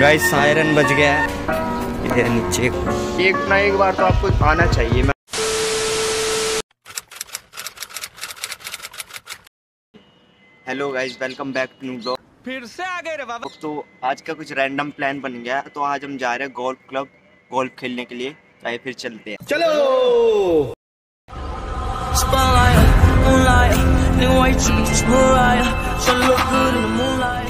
Guys siren बज गया है। इधर नीचे। एक ना एक बार तो आपको आना चाहिए मैं hello guys welcome back to new blog फिर से आ गए रे बाबा। तो आज का कुछ रैंडम प्लान बन गया तो आज हम जा रहे हैं गोल्फ क्लब गोल्फ खेलने के लिए। चाहे फिर चलते हैं। चलो। Spotlight, moonlight, then white just Mariah. She look good in the moonlight.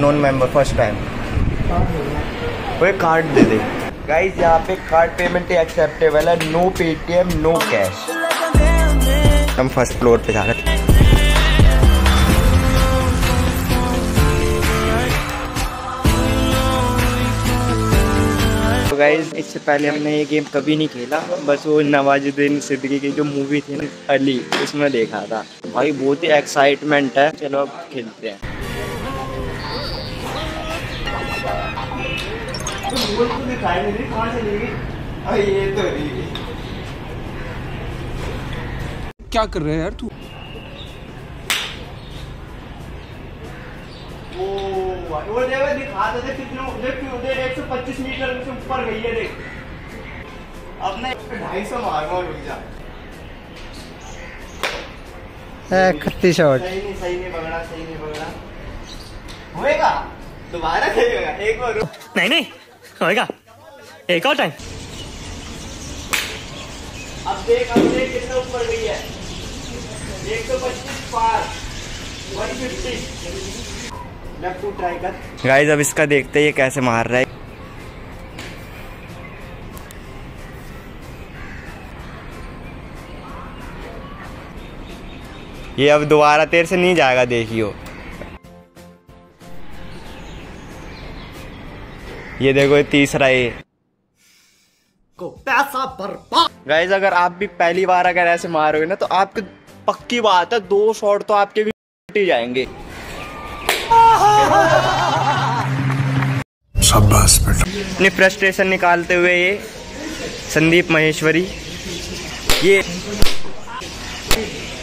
Non member first time card दे दे। गाइस यहाँ पे कार्ड पेमेंट एक्सेप्टेबल है। नो पेटीएम नो कैश हम फ़र्स्ट फ्लोर पे जा रहे थे। तो गाइज़ इससे पहले हमने ये गेम कभी नहीं खेला बस वो नवाजुद्दीन सिद्दीकी की जो मूवी थी ना अली उसमें देखा था। भाई बहुत ही एक्साइटमेंट है। चलो अब खेलते हैं। तो ये तो क्या कर रहे हैं यार तू? वो देख दिखा दे कितने देख एक सौ पच्चीस मीटर से ऊपर गई है देख। अब ना ढाई सौ मारूँगा रुक जा खत्ती शॉट सही नहीं सही नहीं पकड़ा सही नहीं पकड़ा। होएगा? दोबारा खेलेगा? एक बार रुक नहीं नहीं होएगा। एक और टाइम अब देख अब देख कितने ऊपर गई है। एक सौ पच्चीस पार वन फिफ्टी गाइस अब इसका देखते हैं ये कैसे मार रहा है। ये अब दोबारा तेर से नहीं जाएगा देखियो। ये देखो ये तीसरा ये। को पैसा बर्बाद। गाइज़ अगर आप भी पहली बार अगर ऐसे मारोगे ना तो आपकी पक्की बात है दो शॉट तो आपके भी ही जाएँगे। शाबाश बेटा। अपनी फ्रस्ट्रेशन निकालते हुए ये संदीप महेश्वरी ये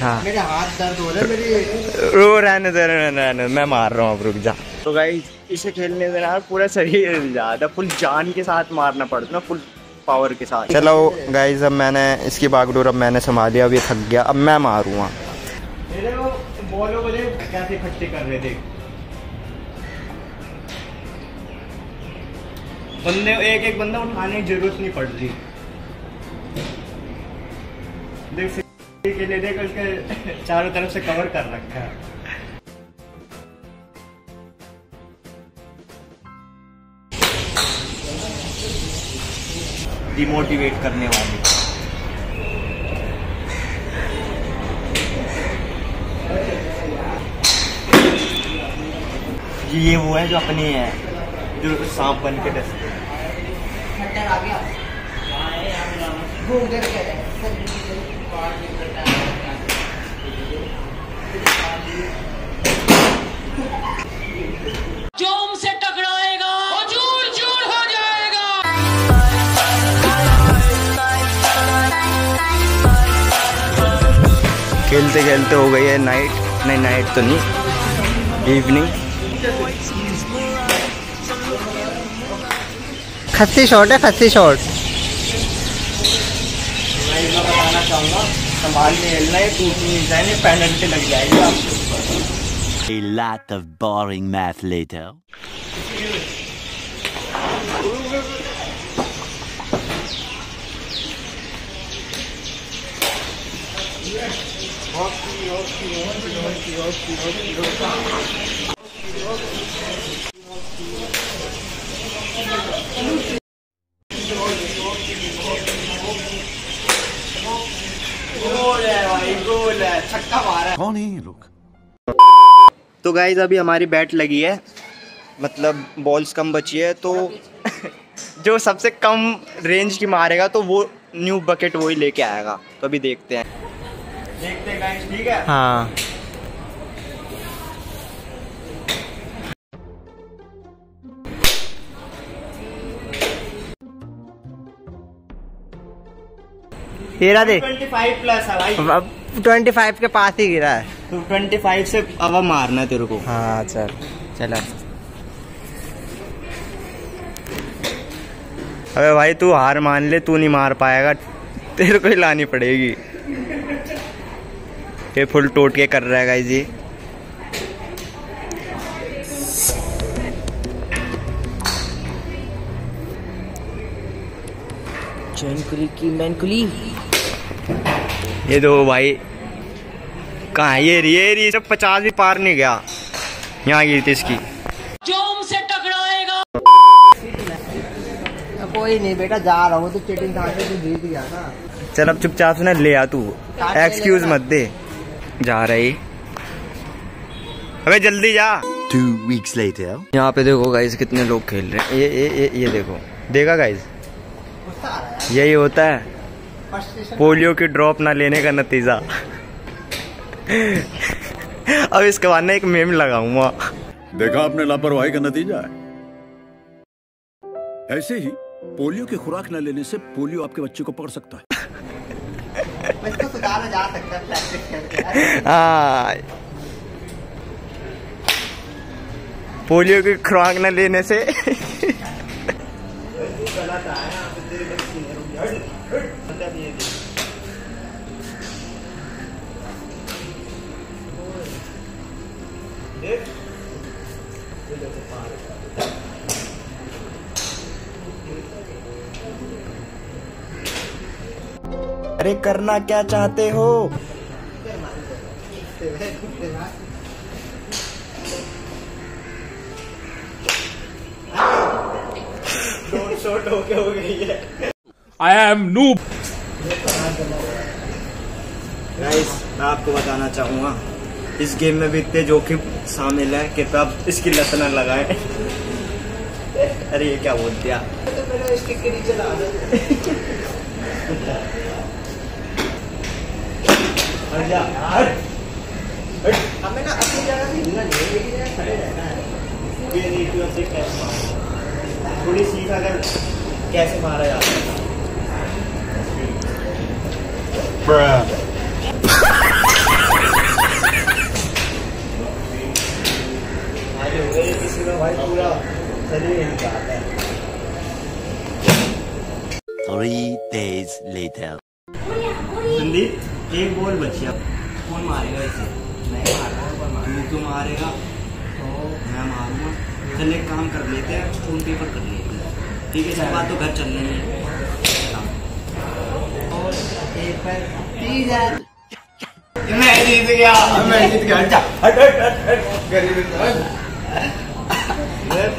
हाँ। मेरे हाथ दर्द हो रहे मेरी रो रहने दे रहने रहने मैं मार रहा हूँ अब रुक जा। तो गाइस इसे खेलने से यार पूरा शरीर हिल जाता फुल जान के साथ मारना पड़ता ना फुल पावर के साथ। चलो गाइस अब मैंने इसकी बागडोर अब मैंने संभालिया अब ये थक गया अब मैं मारूँगा। बॉलों को कैसे इकट्ठे कर रहे थे? बंदे, एक एक बंदा उठाने की ज़रूरत नहीं पड़ती। देख के देख, उसके चारों तरफ़ से कवर कर रखा है। डिमोटिवेट करने वाले। ये वो है जो अपनी है, जो सांप बन के डसते हैं जो टकराएगा चूर चूर हो जाएगा। खेलते खेलते हो गई है नाइट। नहीं नाइट तो नहीं। इवनिंग खत्ती शॉट है खत्ती शॉट बताना चाहूँगा संभाल नहीं खेलना है टूटनी नहीं चाहिए पेनल्टी लग जाएगी आपके ऊपर A lot of boring math later. गोल है भाई गोल है छक्का मारा है कौन है ये लोग? तो गाइज़ अभी हमारी बैट लगी है। मतलब बॉल्स कम बची है तो जो सबसे कम रेंज की मारेगा तो वो न्यू बकेट वही लेके आएगा। तो अभी देखते हैं देखते हैं गाइज़ ठीक है। हाँ। हीरा देख 25 प्लस है भाई। ट्वेंटी फाइव के पास ही गिरा है। तो 25 से अब मारना है तेरे को। हाँ चल। चला अबे। भाई तू हार मान ले तू नहीं मार पाएगा। तेरे को ही लानी पड़ेगी। ये फुल टूट के कर रहा है गाइस जी चैनकुली की मैनकुली ये दो भाई। कहा ये रही ये रही सब पचास भी पार नहीं गया। यहाँ गिरी थी इसकी। कोई नहीं बेटा जा रहा हूँ तो चीटिंग था तू जीत गया ना। चल अब चुपचाप से ना ले आ तू। एक्सक्यूज मत दे। जा रही। अबे जल्दी जा। Two weeks later. यहाँ पे देखो गाइस कितने लोग खेल रहे हैं। ये ये ये, ये देखो। देखा गाइस यही होता है। पोलियो की ड्रॉप ना लेने का नतीजा। अब इसके बाद ना एक मेम लगाऊँगा। देखा आपने लापरवाही का नतीजा है? ऐसे ही पोलियो की खुराक न लेने से पोलियो आपके बच्चे को पकड़ सकता है। हाँ। पोलियो की खुराक न लेने से अरे करना क्या चाहते हो? होके हो गई है I am noob. गाइस मैं आपको बताना चाहूँगा, इस गेम में भी इतने जोखिम शामिल है कृपया आप इसकी लत न लगाएँ। अरे, ये क्या बोल दिया? थोड़ी सीख अगर कैसे मारा जाता है। आज हो गई किसी का भाई पूरा शरीर हिल जाता है Three days later. संदीप एक बॉल बची अब कौन मारेगा इसे? मैं मारूँगा। तू क्यों मारेगा मैं मारूँगा। चल एक काम कर लेते हैं स्टोन पेपर कर लेते हैं। ठीक है इसके बाद तो घर चलने ही है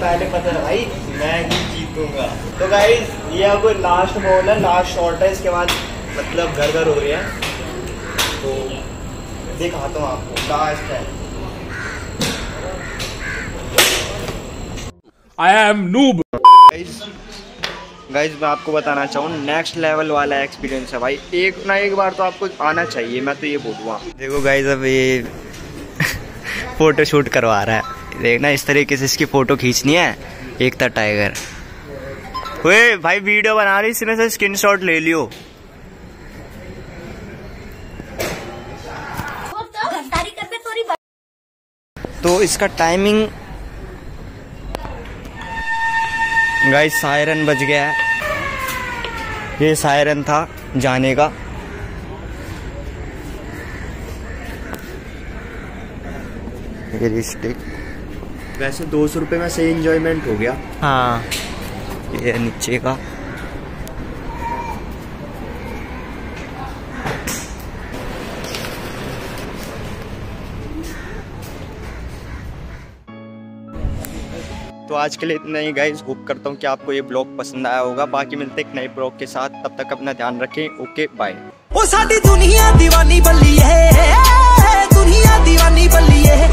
पहले पता था भाई मैं ही जीतूँगा तो गाइस ये अब लास्ट बॉल है लास्ट शॉट है इसके बाद मतलब घर घर हो रही है तो दिखाता हूँ आपको लास्ट है I am noob. गाइस मैं आपको बताना चाहूँ नेक्स्ट लेवल वाला एक्सपीरियंस है भाई। एक ना एक बार तो आपको आना चाहिए मैं तो ये बोलूँगा। देखो गाइस अब ये फ़ोटो शूट करवा रहा है। देखना इस तरीके से इसकी फ़ोटो खींचनी है एकता टाइगर ओए भाई वीडियो बना रही इसमें से स्क्रीन शॉट ले लियो। थोड़ी तो इसका टाइमिंग गाइस सायरन बज गया है। ये सायरन था जाने का। ये स्टिक वैसे दो सौ रुपये में सही इंजॉयमेंट हो गया। हाँ। ये नीचे का। तो आज के लिए इतना ही गाइज़ होप करता हूँ कि आपको ये ब्लॉग पसंद आया होगा। बाकी मिलते एक नए ब्लॉग के साथ। तब तक अपना ध्यान रखें। ओके बाय दुनिया दीवानी बल्ली है। दुनिया दीवानी बल्ली है।